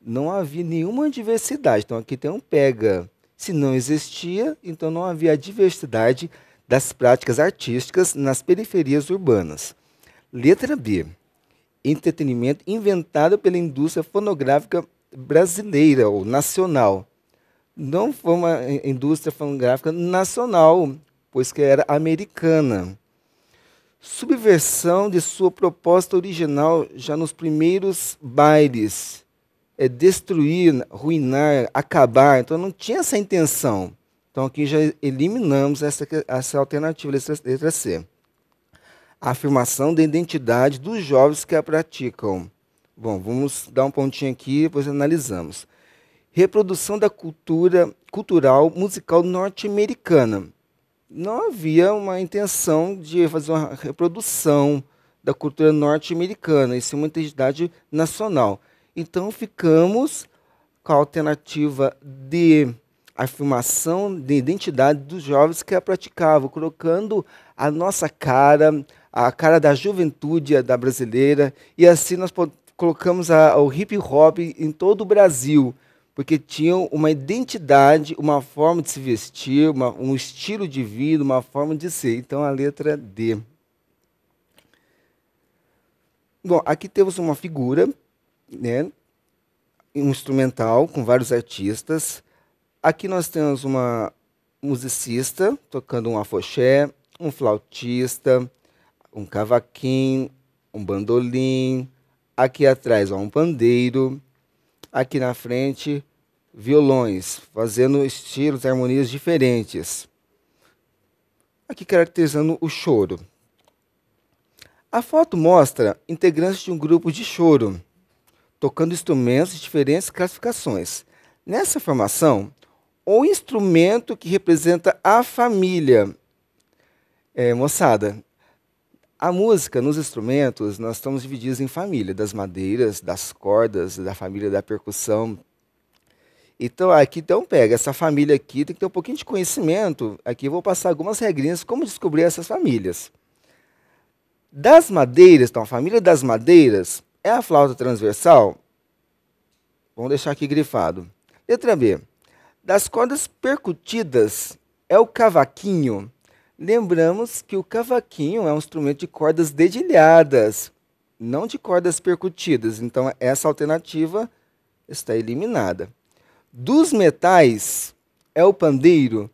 Não havia nenhuma diversidade. Então aqui tem um pega se não existia, então não havia diversidade das práticas artísticas nas periferias urbanas. Letra B. Entretenimento inventado pela indústria fonográfica brasileira ou nacional. Não foi uma indústria fonográfica nacional, pois que era americana. Subversão de sua proposta original já nos primeiros bailes é, destruir, ruinar, acabar. Então não tinha essa intenção. Então aqui já eliminamos essa, essa alternativa, letra, C. A afirmação da identidade dos jovens que a praticam. Bom, vamos dar um pontinho aqui, depois analisamos. Reprodução da cultura cultural musical norte-americana. Não havia uma intenção de fazer uma reprodução da cultura norte-americana, isso é uma identidade nacional. Então ficamos com a alternativa de afirmação de identidade dos jovens que a praticavam, colocando a nossa cara, a cara da juventude da brasileira, e assim nós colocamos a, o hip hop em todo o Brasil, porque tinham uma identidade, uma forma de se vestir, uma, um estilo de vida, uma forma de ser. Então a letra D. Bom, aqui temos uma figura né, um instrumental com vários artistas. Aqui nós temos uma musicista tocando um afoxé, um flautista, um cavaquinho, um bandolim. Aqui atrás, ó, um pandeiro. Aqui na frente, violões, fazendo estilos harmonias diferentes. Aqui caracterizando o choro. A foto mostra integrantes de um grupo de choro, tocando instrumentos de diferentes classificações. Nessa formação, o instrumento que representa a família. É, moçada, a música nos instrumentos, nós estamos divididos em família, das madeiras, das cordas, da família da percussão. Então, aqui, então, pega essa família aqui, tem que ter um pouquinho de conhecimento. Aqui eu vou passar algumas regrinhas como descobrir essas famílias. Das madeiras, então, a família das madeiras é a flauta transversal. Vamos deixar aqui grifado. Letra B. Das cordas percutidas é o cavaquinho. Lembramos que o cavaquinho é um instrumento de cordas dedilhadas, não de cordas percutidas. Então, essa alternativa está eliminada. Dos metais é o pandeiro.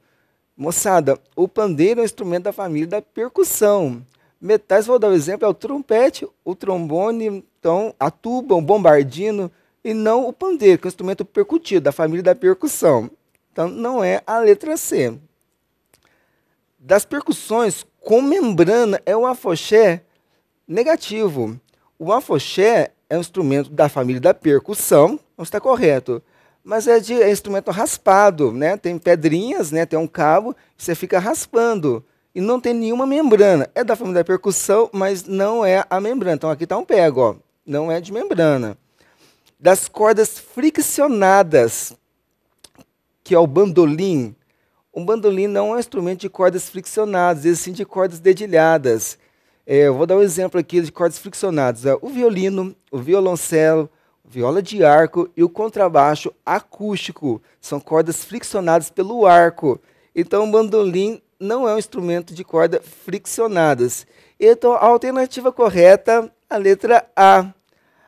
Moçada, o pandeiro é um instrumento da família da percussão. Metais, vou dar um exemplo, é o trompete, o trombone, então, a tuba, o bombardino, e não o pandeiro, que é um instrumento percutido, da família da percussão. Então, não é a letra C. Das percussões com membrana é o afoxé negativo. O afoxé é um instrumento da família da percussão, não está correto. Mas é de é instrumento raspado, né? Tem pedrinhas, né? Tem um cabo, você fica raspando e não tem nenhuma membrana. É da família da percussão, mas não é a membrana. Então aqui está um pego, ó. Não é de membrana. Das cordas friccionadas, que é o bandolim. Um bandolim não é um instrumento de cordas friccionadas, e sim de cordas dedilhadas. É, eu vou dar um exemplo aqui de cordas friccionadas. É, o violino, o violoncelo, viola de arco e o contrabaixo acústico. São cordas friccionadas pelo arco. Então, o bandolim não é um instrumento de corda friccionadas. Então, a alternativa correta, a letra A.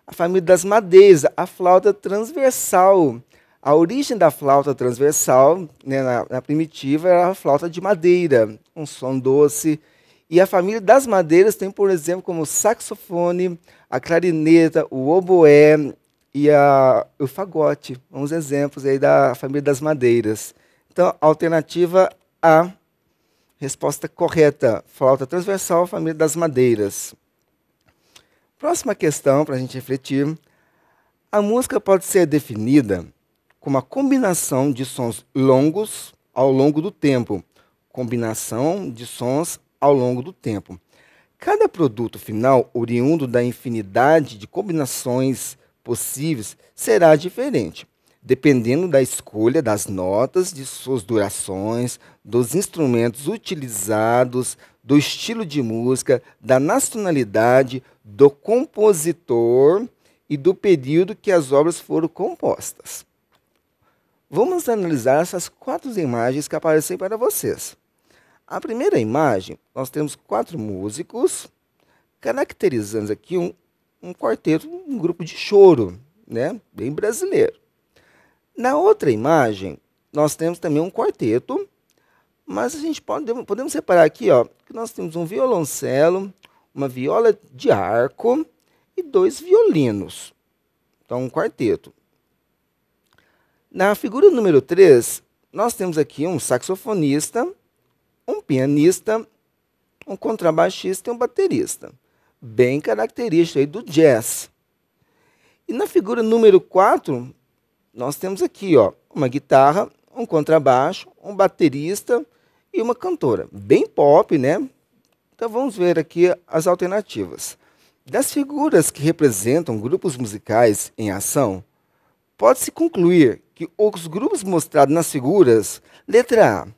A família das madeiras, a flauta transversal. A origem da flauta transversal, né, na, na, primitiva, era a flauta de madeira, um som doce. E a família das madeiras tem, por exemplo, como o saxofone, a clarineta, o oboé e a, o fagote. Uns exemplos aí da família das madeiras. Então, alternativa A. Resposta correta. Flauta transversal, família das madeiras. Próxima questão para a gente refletir. A música pode ser definida com uma combinação de sons longos ao longo do tempo. Combinação de sons ao longo do tempo. Cada produto final, oriundo da infinidade de combinações possíveis, será diferente, dependendo da escolha das notas, de suas durações, dos instrumentos utilizados, do estilo de música, da nacionalidade, do compositor e do período que as obras foram compostas. Vamos analisar essas quatro imagens que aparecem para vocês. A primeira imagem, nós temos quatro músicos, caracterizando aqui um, um quarteto, um grupo de choro, né? bem brasileiro. Na outra imagem, nós temos também um quarteto, mas a gente pode, podemos separar aqui ó, que nós temos um violoncelo, uma viola de arco e dois violinos. Então, um quarteto. Na figura número 3, nós temos aqui um saxofonista, um pianista, um contrabaixista e um baterista. Bem característico aí do jazz. E na figura número 4, nós temos aqui ó, uma guitarra, um contrabaixo, um baterista e uma cantora. Bem pop, né? Então vamos ver aqui as alternativas. Das figuras que representam grupos musicais em ação, pode-se concluir que os grupos mostrados nas figuras, letra A,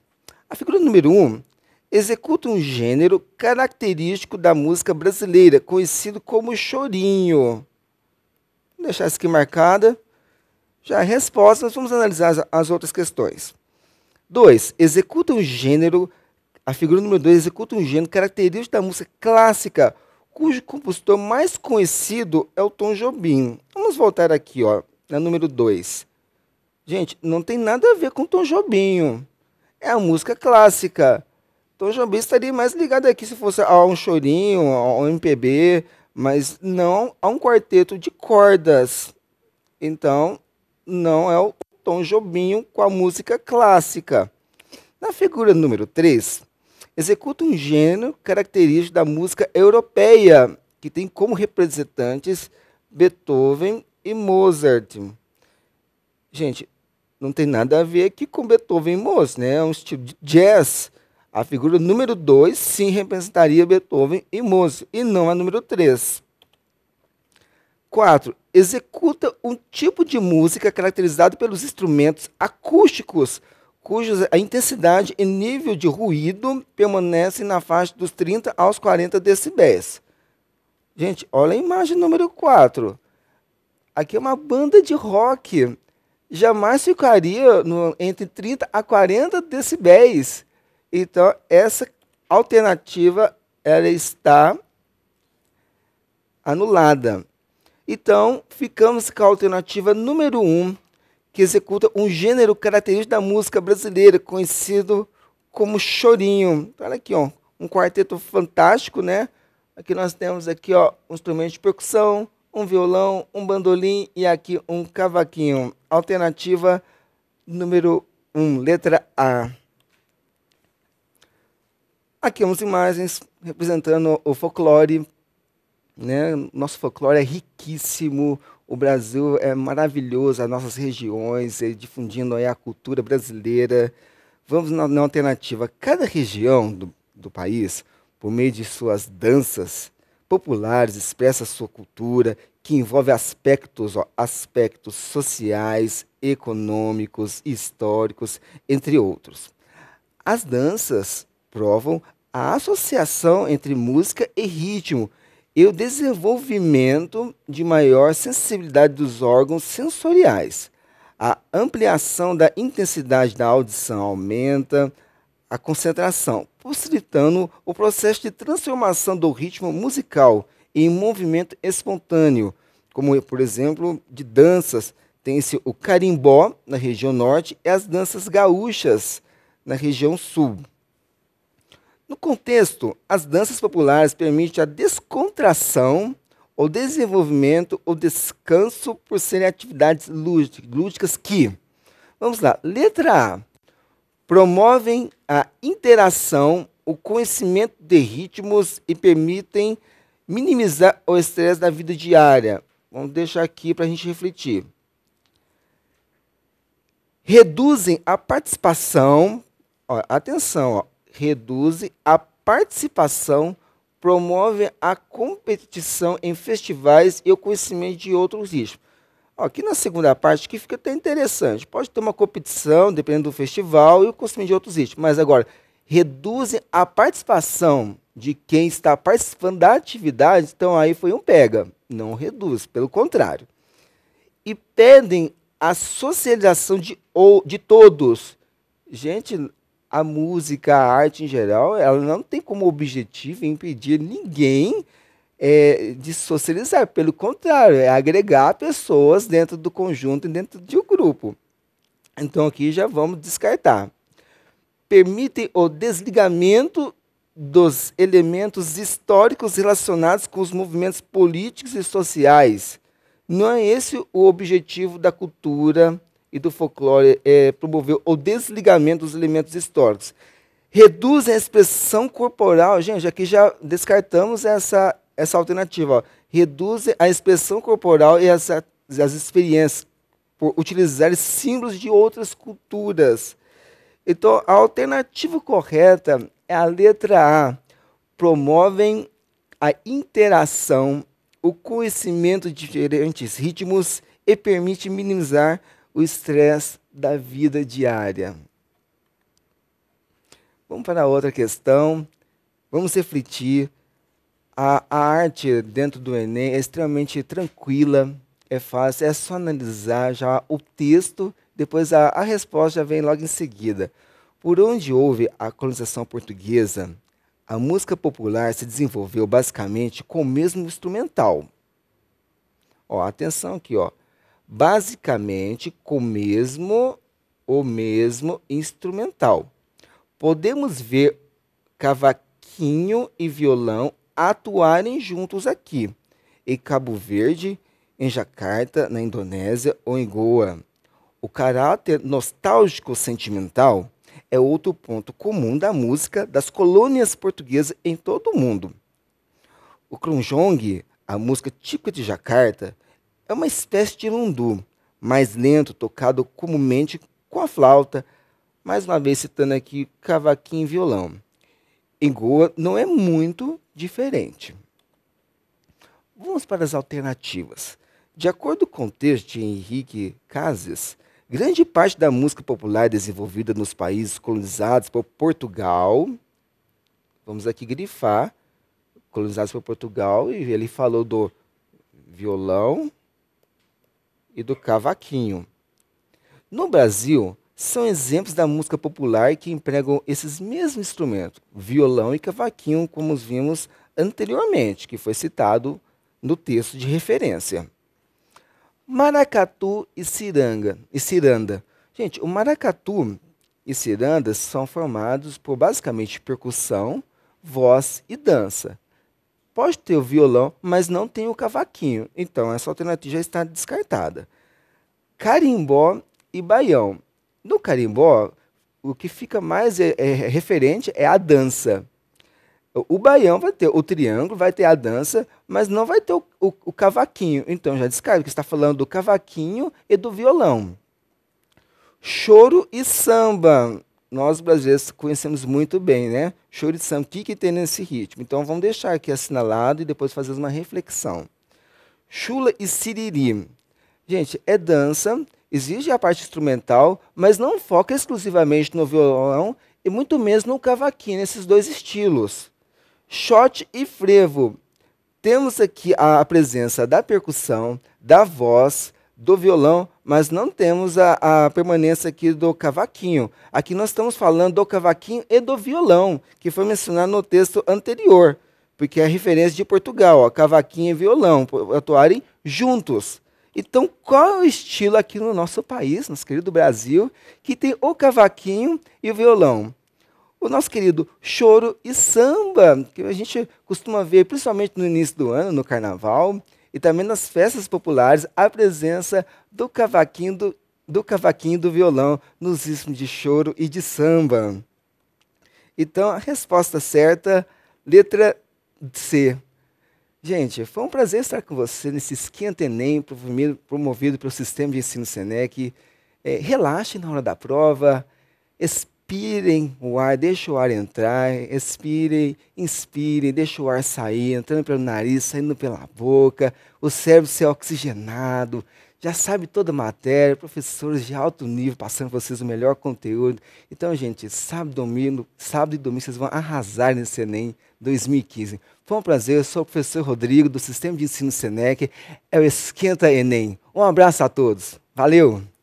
a figura número 1 um, executa um gênero característico da música brasileira, conhecido como chorinho. Vou deixar isso aqui marcada. Já a resposta, nós vamos analisar as, as outras questões. 2. Executa um gênero, a figura número 2 executa um gênero característico da música clássica, cujo compositor mais conhecido é o Tom Jobim. Vamos voltar aqui, ó, na número 2. Gente, não tem nada a ver com Tom Jobim. É a música clássica. Tom Jobim estaria mais ligado aqui se fosse a um chorinho, a um MPB, mas não a um quarteto de cordas. Então, não é o Tom Jobim com a música clássica. Na figura número 3, executa um gênero característico da música europeia, que tem como representantes Beethoven e Mozart. Gente, não tem nada a ver aqui com Beethoven Mozart, né? É um estilo de jazz. A figura número 2 sim representaria Beethoven e Mozart, e não a número 3. 4. Executa um tipo de música caracterizado pelos instrumentos acústicos, cuja a intensidade e nível de ruído permanecem na faixa dos 30 aos 40 decibéis. Gente, olha a imagem número 4. Aqui é uma banda de rock. Jamais ficaria no, entre 30 a 40 decibéis. Então, essa alternativa ela está anulada. Então, ficamos com a alternativa número 1, um, que executa um gênero característico da música brasileira, conhecido como chorinho. Olha aqui, ó, um quarteto fantástico, né? Aqui nós temos aqui, ó, um instrumento de percussão, um violão, um bandolim e aqui um cavaquinho. Alternativa número 1, um, letra A. Aqui umas imagens representando o folclore. Né? Nosso folclore é riquíssimo, o Brasil é maravilhoso, as nossas regiões, difundindo aí a cultura brasileira. Vamos na, na alternativa. Cada região do, do país, por meio de suas danças populares, expressa sua cultura, que envolve aspectos, ó, aspectos sociais, econômicos, históricos, entre outros. As danças provam a associação entre música e ritmo, e o desenvolvimento de maior sensibilidade dos órgãos sensoriais. A ampliação da intensidade da audição aumenta a concentração, possibilitando o processo de transformação do ritmo musical em movimento espontâneo, como, por exemplo, de danças. Tem-se o carimbó na região norte e as danças gaúchas na região sul. No contexto, as danças populares permitem a descontração, o desenvolvimento, o descanso por serem atividades lúdicas que, vamos lá, letra A, promovem a interação, o conhecimento de ritmos e permitem minimizar o estresse da vida diária. Vamos deixar aqui para a gente refletir. Reduzem a participação, ó, atenção, ó, reduz a participação, promove a competição em festivais e o conhecimento de outros ritmos. Aqui na segunda parte que fica até interessante. Pode ter uma competição, dependendo do festival, e o conhecimento de outros ritmos. Mas agora, reduzem a participação de quem está participando da atividade, então aí foi um pega. Não reduz, pelo contrário. E pedem a socialização de, ou, de todos. Gente, a música, a arte em geral, ela não tem como objetivo impedir ninguém é, de socializar. Pelo contrário, é agregar pessoas dentro do conjunto e dentro de um grupo. Então aqui já vamos descartar. Permitem o desligamento dos elementos históricos relacionados com os movimentos políticos e sociais. Não é esse o objetivo da cultura e do folclore é, promoveu o desligamento dos elementos históricos. Reduz a expressão corporal. Gente, aqui já descartamos essa, essa alternativa. Reduz a expressão corporal e as, as experiências por utilizar símbolos de outras culturas. Então, a alternativa correta é a letra A. Promovem a interação, o conhecimento de diferentes ritmos e permite minimizar o estresse da vida diária. Vamos para outra questão. Vamos refletir. A, a arte dentro do Enem é extremamente tranquila, é fácil, é só analisar já o texto, depois a, a resposta já vem logo em seguida. Por onde houve a colonização portuguesa, a música popular se desenvolveu basicamente com o mesmo instrumental. Ó, atenção aqui, ó basicamente com o mesmo, o mesmo instrumental. Podemos ver cavaquinho e violão atuarem juntos aqui, em Cabo Verde, em Jacarta, na Indonésia ou em Goa. O caráter nostálgico sentimental é outro ponto comum da música das colônias portuguesas em todo o mundo. O krunjong, a música típica de Jacarta, é uma espécie de lundu, mais lento, tocado comumente com a flauta, mais uma vez citando aqui cavaquinho e violão. Em Goa não é muito diferente. Vamos para as alternativas. De acordo com o texto de Henrique Cases, grande parte da música popular desenvolvida nos países colonizados por Portugal, vamos aqui grifar, colonizados por Portugal, e ele falou do violão e do cavaquinho. No Brasil, são exemplos da música popular que empregam esses mesmos instrumentos, violão e cavaquinho, como vimos anteriormente, que foi citado no texto de referência. Maracatu e ciranga e ciranda. Gente, o maracatu e ciranda são formados por basicamente percussão, voz e dança. Pode ter o violão, mas não tem o cavaquinho. Então essa alternativa já está descartada. Carimbó e baião. No carimbó, o que fica mais é, é, referente é a dança. O baião vai ter o triângulo, vai ter a dança, mas não vai ter o, o, o cavaquinho. Então já descarga que está falando do cavaquinho e do violão. Choro e samba. Nós brasileiros conhecemos muito bem, né? Choro e samba, o que, que tem nesse ritmo? Então vamos deixar aqui assinalado e depois fazer uma reflexão. Chula e siriri. Gente, é dança, exige a parte instrumental, mas não foca exclusivamente no violão e muito menos no cavaquinho, nesses dois estilos. Shot e frevo. Temos aqui a presença da percussão, da voz, do violão, mas não temos a, a, permanência aqui do cavaquinho. Aqui nós estamos falando do cavaquinho e do violão, que foi mencionado no texto anterior, porque é a referência de Portugal, ó, cavaquinho e violão, atuarem juntos. Então, qual é o estilo aqui no nosso país, nosso querido Brasil, que tem o cavaquinho e o violão? o nosso querido choro e samba, que a gente costuma ver principalmente no início do ano, no carnaval, e também nas festas populares, a presença do cavaquinho do, do cavaquinho do violão nos ritmos de choro e de samba. Então, a resposta certa, letra C. Gente, foi um prazer estar com você nesse Esquenta Enem, promovido pelo Sistema de Ensino Senec. É, relaxe na hora da prova, Inspirem o ar, deixa o ar entrar, expirem, inspirem, deixa o ar sair, entrando pelo nariz, saindo pela boca, o cérebro ser oxigenado, já sabe toda a matéria, professores de alto nível passando para vocês o melhor conteúdo. Então, gente, sábado, domingo, sábado e domingo vocês vão arrasar nesse Enem 2015. Foi um prazer, eu sou o professor Rodrigo, do Sistema de Ensino Senec, é o Esquenta Enem. Um abraço a todos, valeu!